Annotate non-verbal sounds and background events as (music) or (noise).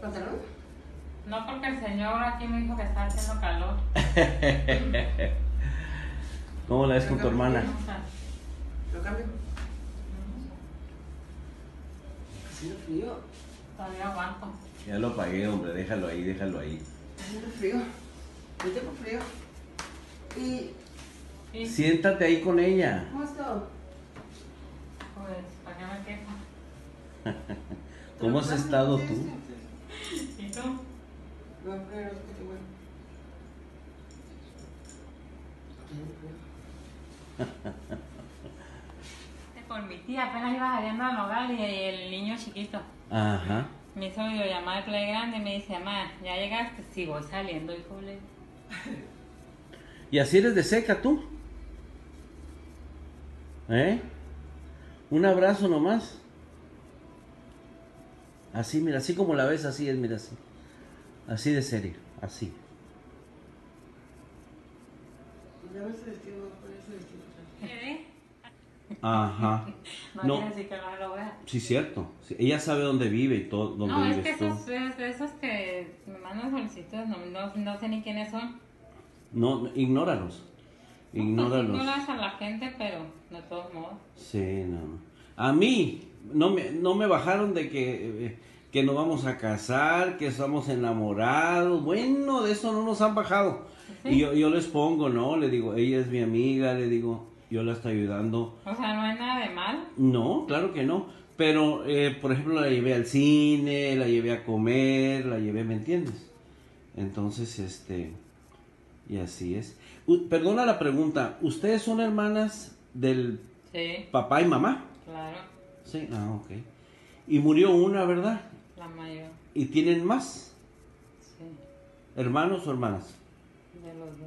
¿Pantalón? No, porque el señor aquí me dijo que está haciendo calor. (laughs) ¿Cómo la ves con tu hermana? ¿Lo cambio? Haciendo frío. todavía aguanto. Ya lo pagué, hombre, déjalo ahí, déjalo ahí. Haciendo frío. Yo tengo frío. ¿Y Sí, Siéntate ahí con ella. cómo pues, (laughs) ¿Cómo has estado tú? ¿Y tú? Con mi tía apenas iba saliendo al hogar y el niño chiquito. Ajá. Me hizo videollamada de Play Grande y me dice, mamá, ya llegaste, sí, voy saliendo, hijo. ¿Y así eres de seca tú? ¿Eh? Un abrazo nomás. Así, mira, así como la ves, así es, mira, así. Así de serio, así. ¿Qué? Ajá. (laughs) No, No. quiere decir que no lo vea. Sí, cierto. Sí, ella sabe dónde vive y todo, dónde No, es vives que tú. esos, es- esos que me mandan solicitudes, no, no, no sé ni quiénes son. No, ignóralos. Ignóralos. Ignoras a la gente, pero de todos modos. Sí, no. no. A mí no me, no me bajaron de que, eh, que nos vamos a casar, que estamos enamorados. Bueno, de eso no nos han bajado. Sí. Y yo, yo les pongo, ¿no? Le digo, ella es mi amiga, le digo, yo la estoy ayudando. O sea, no hay nada de mal. No, claro que no. Pero, eh, por ejemplo, la llevé al cine, la llevé a comer, la llevé, ¿me entiendes? Entonces, este, y así es. U- perdona la pregunta, ¿ustedes son hermanas del Sí, papá y mamá? claro, Sí, ah, ok. Y murió una, ¿verdad? la mayor. ¿Y tienen más Sí, hermanos o hermanas? de los dos.